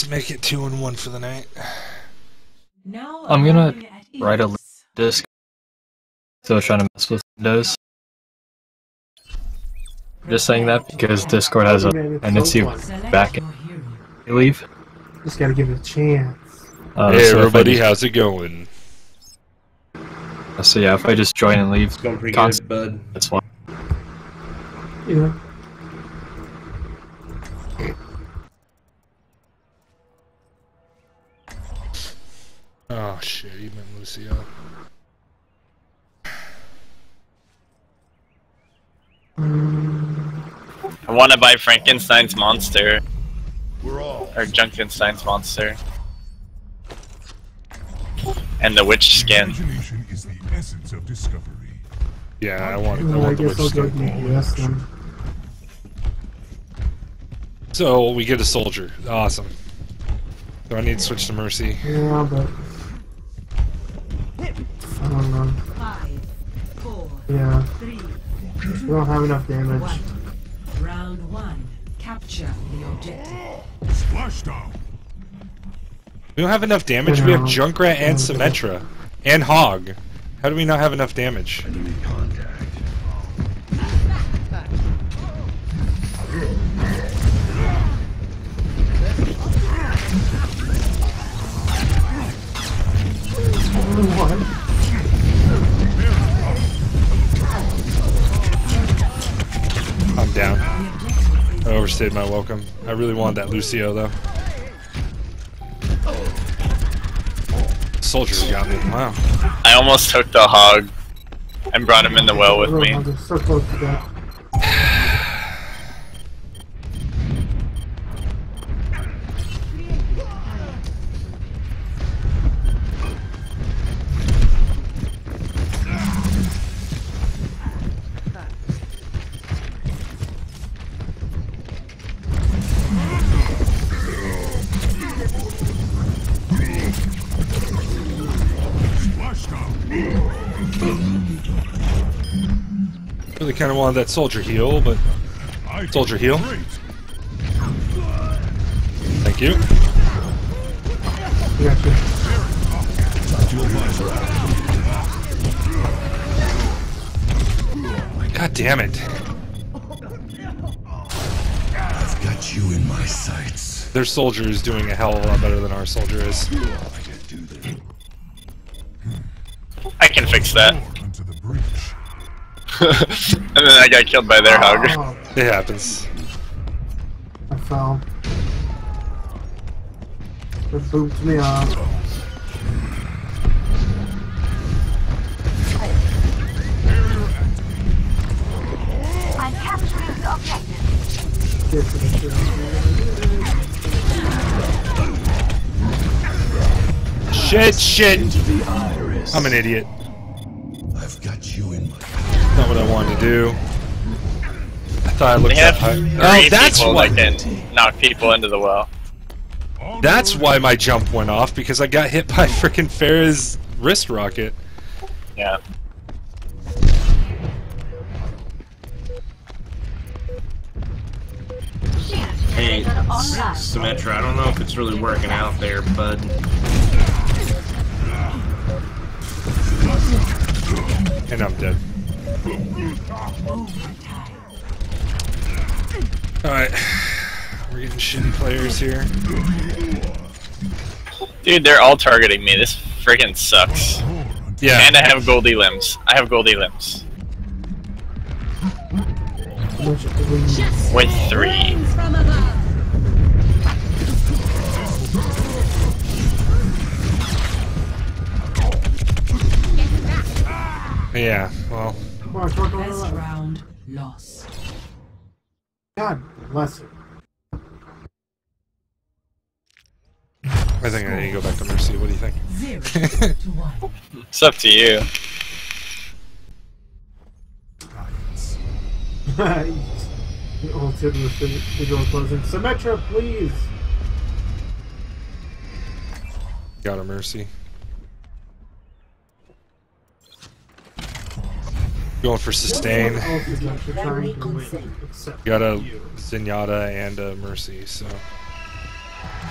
Let's make it two and one for the night. Now I'm gonna write a ease. disc. Still trying to mess with Windows. Just saying that because Discord has a tendency of Select back your and leave. Just gotta give it a chance. Uh, hey so everybody, just- how's it going? So yeah, if I just join and leave, It's going pretty good, bud. that's fine. Yeah. Oh shit, you meant Lucio. I want to buy Frankenstein's monster. Or Junkenstein's monster. And the witch skin. Is the essence of discovery. Yeah, I want, I Well, I want the guess I'll witch go skin. DPS then. So we get a soldier. Awesome. Do I need to switch to Mercy? Yeah, but I don't know. Five, four, Yeah, three, we don't have enough damage. one. Round one. Capture the objective. Splashdown. We don't have enough damage. We have Junkrat and No. Symmetra. And Hog. How do we not have enough damage? What? I overstayed my welcome. I really wanted that Lucio though. Soldier got me. Wow. I almost took the hog and brought him in the well with me. Really kind of wanted that soldier heal, but Soldier heal. Thank you. I you. God damn it. I've got you in my sights. Their soldier is doing a hell of a lot better than our soldier is. I can fix that. Onto the breach. and then I got killed by their ah. hog. Oh, It happens. I fell. It booped me off. I'm capturing the objective. Get to the Shit, shit. shit. I'm an idiot. I've got you in my Not what I wanted to do. I thought I looked They have up high. three Oh, that's people why. that can knock people into the well. That's why my jump went off because I got hit by freaking Pharah's wrist rocket. Yeah. Hey, Online. Symmetra, I don't know if it's really working out there, bud. And I'm dead. Alright. We're getting shitty players here. Dude, they're all targeting me. This freaking sucks. Yeah. And I have Goldie limbs. I have Goldie limbs. How? With three. Yeah, well. Come on, come on, Best round lost. God bless it. I think I need to go back to Mercy. What do you think? Zero to one. It's up to you. You ulted with the, the door closing. Symmetra, please! Got a Mercy. Going for sustain. What else is left to try and do it except Got a Zenyatta and a Mercy, so.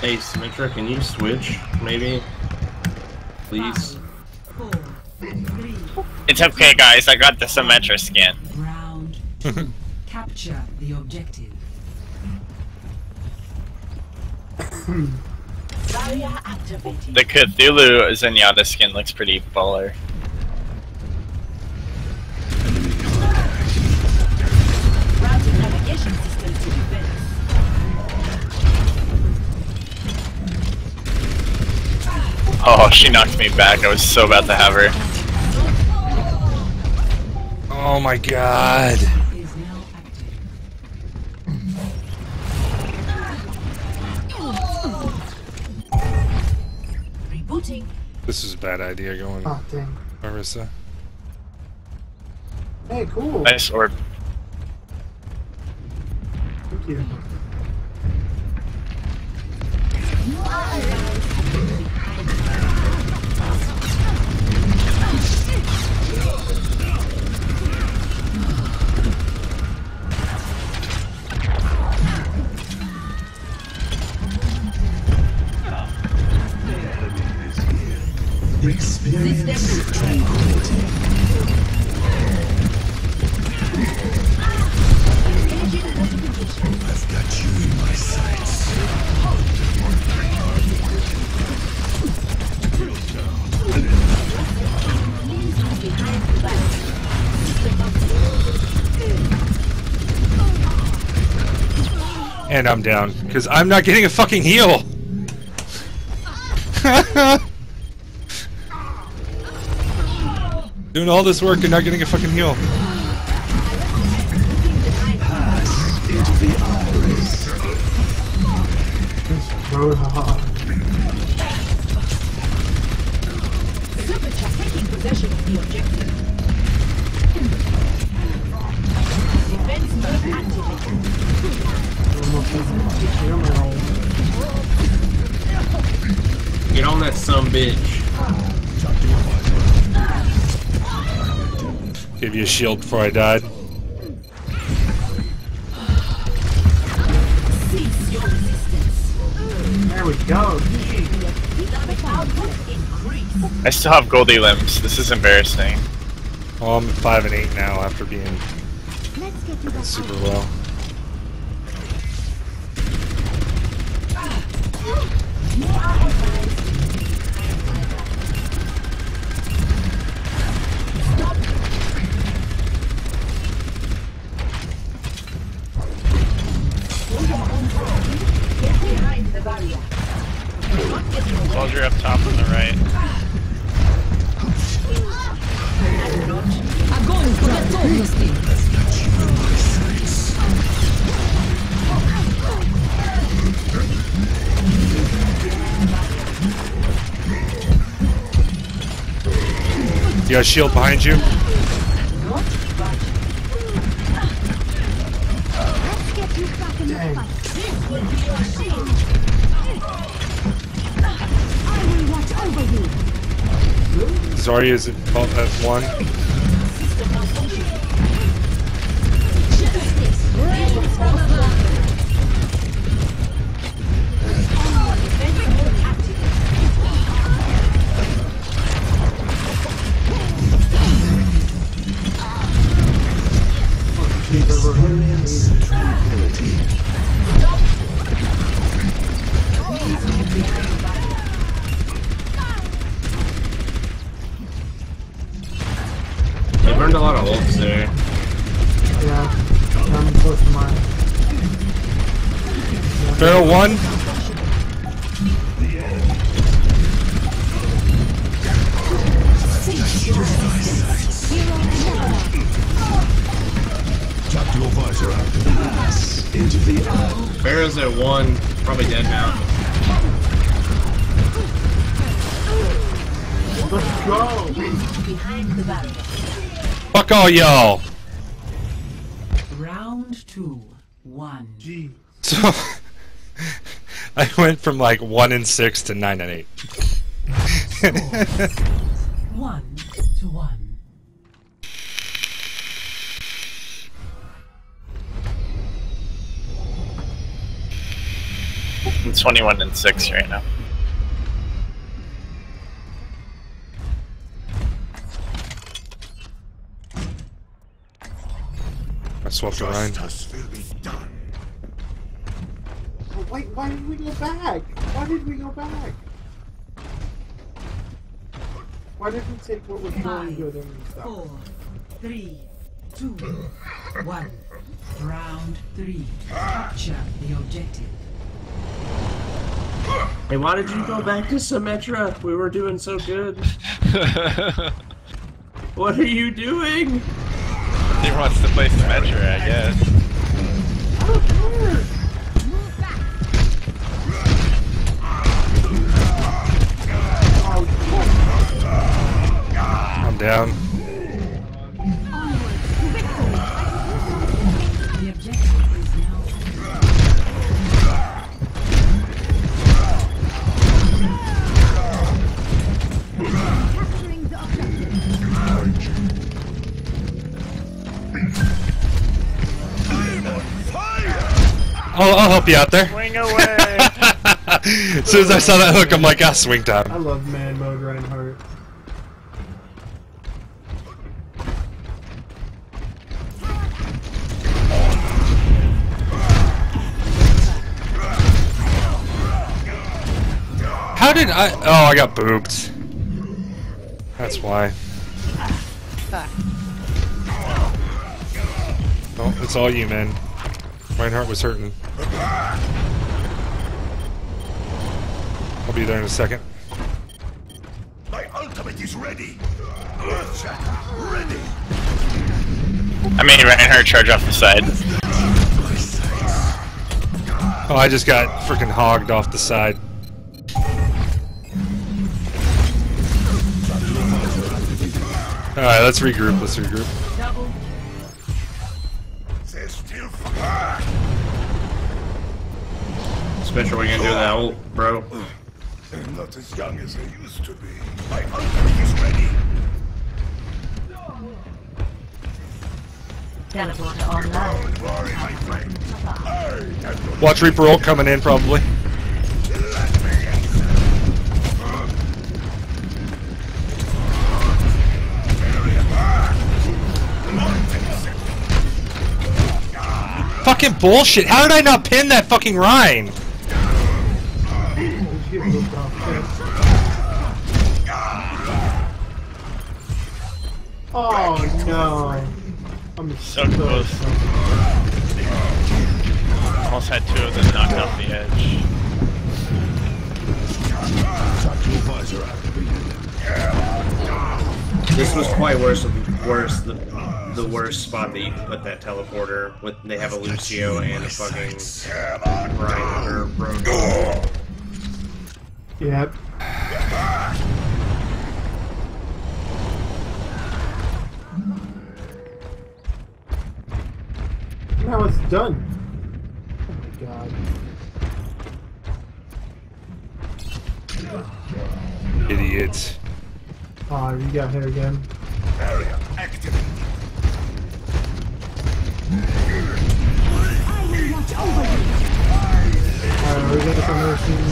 Hey, Symmetra, can you switch, maybe? Please? It's okay, guys. I got the Symmetra skin. round two. Capture the objective. The Cthulhu Zenyatta skin looks pretty baller. Oh, she knocked me back. I was so about to have her. Oh my god. Is now active. Rebooting. This is a bad idea going Oh, dang. Marissa. Hey, cool. Nice orb. Thank you. I've got you in my sights. And I'm down because I'm not getting a fucking heal. Doing all this work and not getting a fucking heal. Get on that some bitch. Gave you a shield before I died. Cease your resistance. There we go. Dynamic output increase. I still have Goldie limbs. This is embarrassing. Well, I'm at five and eight now after being Let's get super low. Get A shield behind you? Zarya is at one. Keep it running. They burned a lot of ults there. Yeah. I'm close to mine. Pharah one. Tactical visor active. Into the eye. Pharah's at one, probably dead now. Let's go. behind the barrier. Fuck all y'all. Round two. One. Gee. So I went from like one and six to nine and eight. One to one. I'm 21 and 6 right now. I swapped to Rein. Justice will be done. Oh, Wait, why did we go back? Why did we go back? Why did we take what was going Five, good and stuff? four, three, two, one. Round three. Capture the objective. Hey, why did you go back to Symmetra? We were doing so good. What are you doing? He wants to play Symmetra, I guess. I'm down. I'll, I'll help you out there. Swing away! as soon as I saw that hook, I'm like, ah, swing time. I love man mode Reinhardt. How did I? Oh, I got booped. That's why. Oh, it's all you, man. Reinhardt was hurting. I'll be there in a second. My ultimate is ready. Earthshatter, ready. I made Reinhardt charge off the side. Oh, I just got freaking hogged off the side. Alright, let's regroup, let's regroup. double There's still fire. Special, what are you gonna do that ult, bro? I'm not as young as I used to be. My ultimate is ready. Teleporter online. Worry, my friend. I am not Watch Reaper ult coming in, probably. Fucking bullshit! How did I not pin that fucking Rein? Oh no. I'm So close. Almost had two of them knocked off the edge. Tactical visor activated. This was quite worse. Worse the the worst spot that you can put that teleporter. With they have a Lucio and a fucking Rein or Bro. Yep. Now it's done. Oh my god. Idiot. Ah, you got here again. Area activated. Alright, we got some nursing.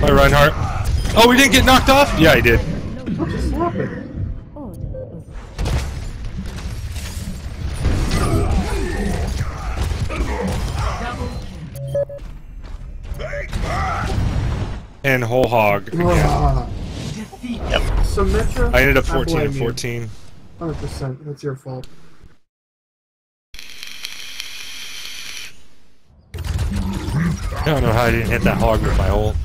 Bye, Reinhardt. Oh, we didn't get knocked off? Yeah, he did. And whole hog. Ah. Symmetra? I ended up 14 and 14. 100%. That's your fault. I don't know how I didn't hit that hog with my ult.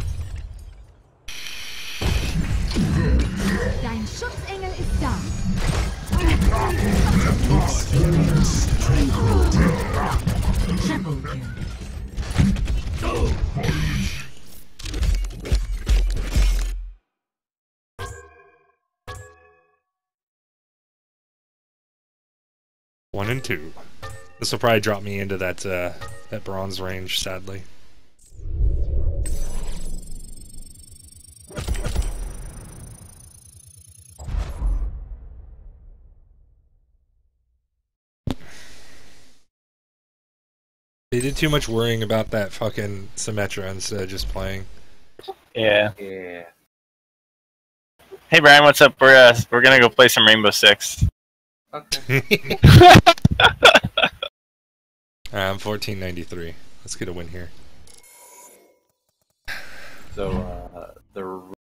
One and two. This will probably drop me into that uh, that bronze range, sadly. They did too much worrying about that fucking Symmetra instead of just playing. Yeah. Yeah. Hey Brian, what's up? We're uh, we're gonna go play some Rainbow Six. Okay. I'm 1493. Let's get a win here. So, uh, the